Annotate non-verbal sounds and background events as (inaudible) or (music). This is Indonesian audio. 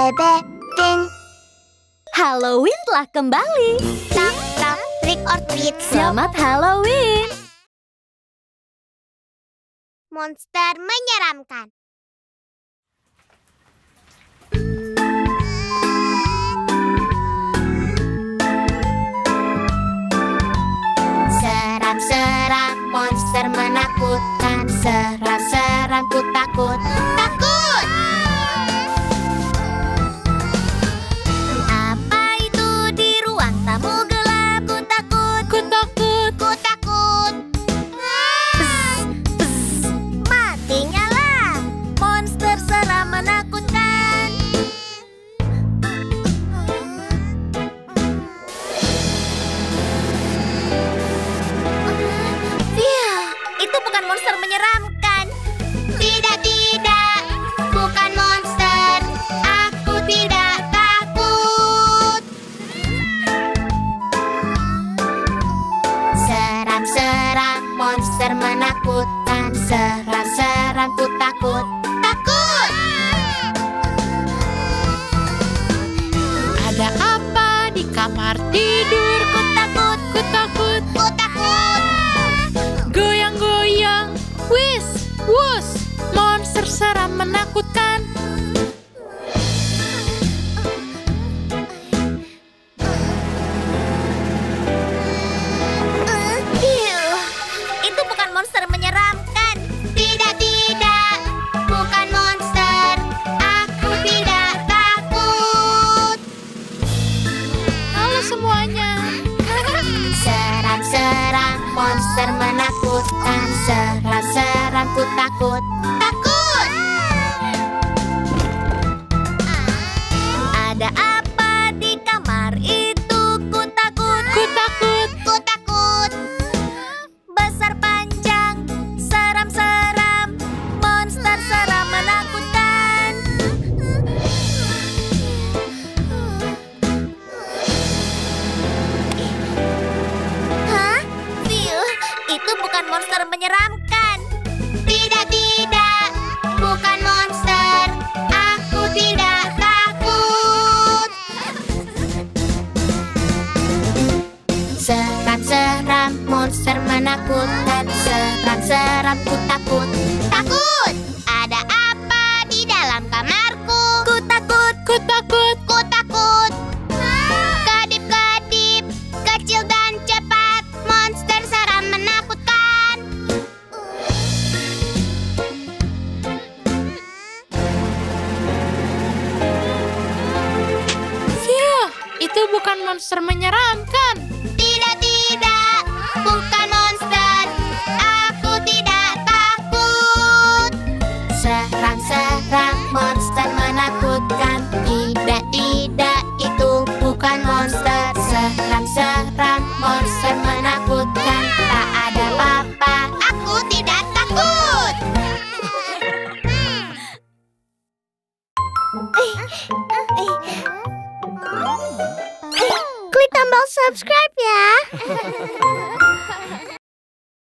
bebe, ding. Halloween telah kembali. Knock, knock, trick or treat. Selamat Halloween. Monster menyeramkan. Seram-seram monster menakutkan Seram-seram ku Takut! Monster menyeramkan. Tidak, tidak. Bukan monster. Aku tidak takut. Seram-seram monster menakutkan. Seram-seram ku takut. Takut! Menakutkan. Itu bukan monster menyeramkan. Tidak, tidak. Bukan monster. Aku tidak takut. Halo semuanya. Seram-seram monster menakutkan. Seram-seram ku. Takut! Bukan monster menyeramkan. Tidak, tidak Bukan monster. Aku tidak takut. Seram-seram monster menakutkan Seram-seram ku takut. Takut! Itu bukan monster menyeramkan. Tidak, tidak, bukan monster. Aku tidak takut. Seram-seram monster menakutkan. Tidak, tidak, itu bukan monster. Seram-seram monster menakutkan. Subscribe, yeah? (laughs)